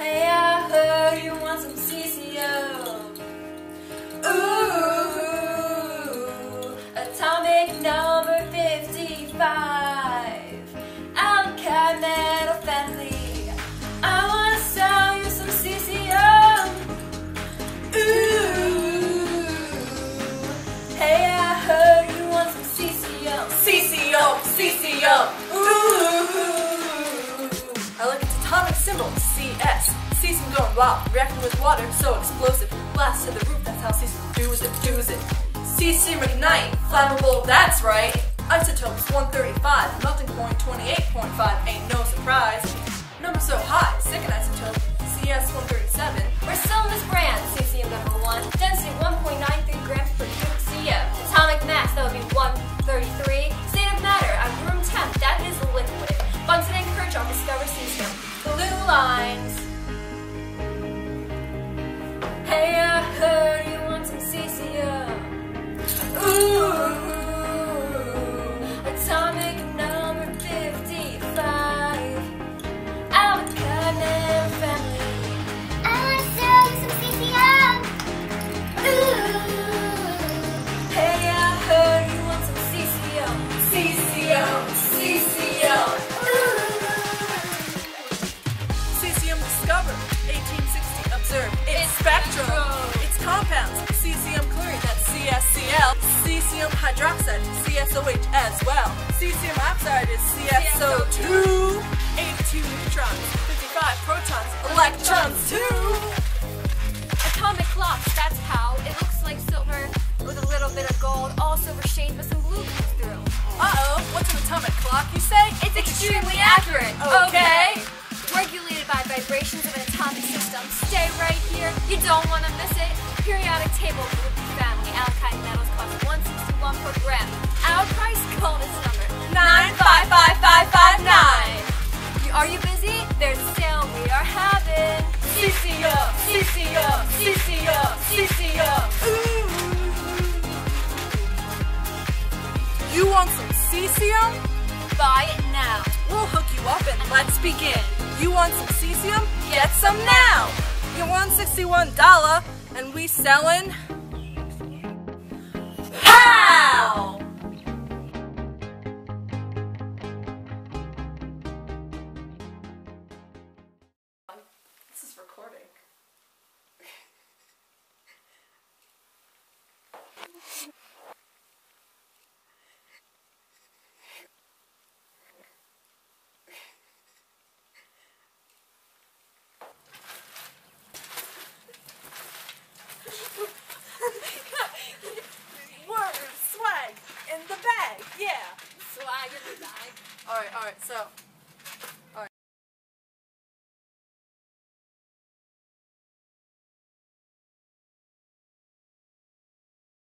Hey, CS. Cesium going wild, reacting with water, so explosive. Blast to the roof, that's how cesium does it, does it. Cesium ignite, flammable, that's right. Isotopes 135, melting point 28.5, ain't no Hey, Cesium hydroxide, CSOH as well. Cesium oxide is CSO2. 82 neutrons, 55 protons, electrons too. Atomic clocks, that's how. It looks like silver with a little bit of gold, all silver shades, but some blue comes through. Uh-oh, what's an atomic clock, you say? It's extremely accurate, Okay. Regulated by vibrations of an atomic system. Stay right here, you don't want to miss it. Periodic table want some cesium? Buy it now. We'll hook you up and let's begin. You want some cesium? Get some now! You want $61 and we sellin' The bag. Alright, alright, so